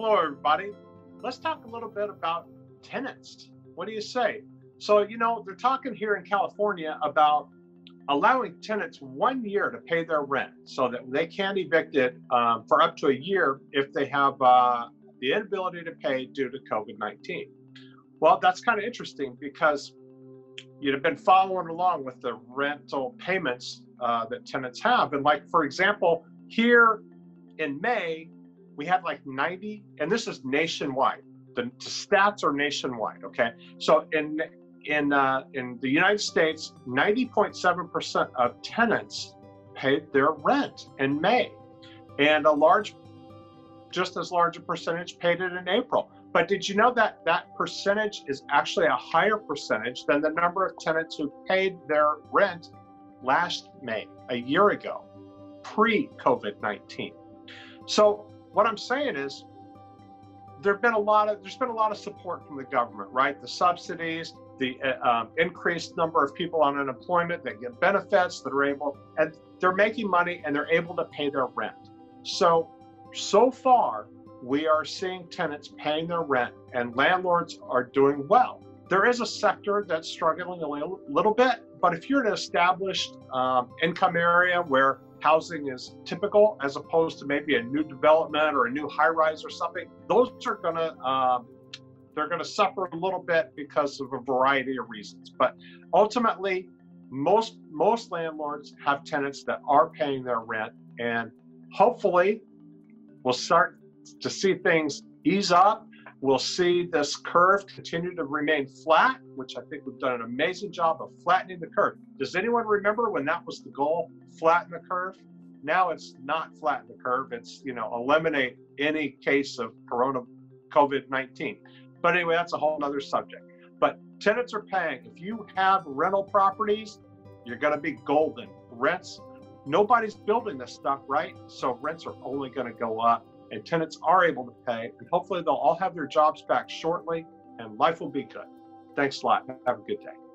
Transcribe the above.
Hello, everybody. Let's talk a little bit about tenants. What do you say? So, you know, they're talking here in California about allowing tenants one year to pay their rent so that they can't evict it um, for up to a year if they have uh, the inability to pay due to COVID 19. Well, that's kind of interesting because you'd have been following along with the rental payments uh, that tenants have. And, like, for example, here in May, we had like 90, and this is nationwide. The, the stats are nationwide. Okay, so in in uh, in the United States, 90.7% of tenants paid their rent in May, and a large, just as large a percentage paid it in April. But did you know that that percentage is actually a higher percentage than the number of tenants who paid their rent last May, a year ago, pre COVID 19? So what I'm saying is there've been a lot of there's been a lot of support from the government, right? The subsidies, the uh, um, increased number of people on unemployment that get benefits that are able and they're making money and they're able to pay their rent. So so far we are seeing tenants paying their rent and landlords are doing well. There is a sector that's struggling a little, little bit, but if you're in an established um, income area where housing is typical as opposed to maybe a new development or a new high rise or something, those are going to um, they're going to suffer a little bit because of a variety of reasons. But ultimately, most most landlords have tenants that are paying their rent, and hopefully, we'll start to see things ease up. We'll see this curve continue to remain flat, which I think we've done an amazing job of flattening the curve. Does anyone remember when that was the goal? Flatten the curve? Now it's not flatten the curve, it's, you know, eliminate any case of corona COVID 19. But anyway, that's a whole other subject. But tenants are paying. If you have rental properties, you're going to be golden. Rents, nobody's building this stuff, right? So rents are only going to go up and tenants are able to pay. And hopefully they'll all have their jobs back shortly and life will be good. Thanks a lot. Have a good day.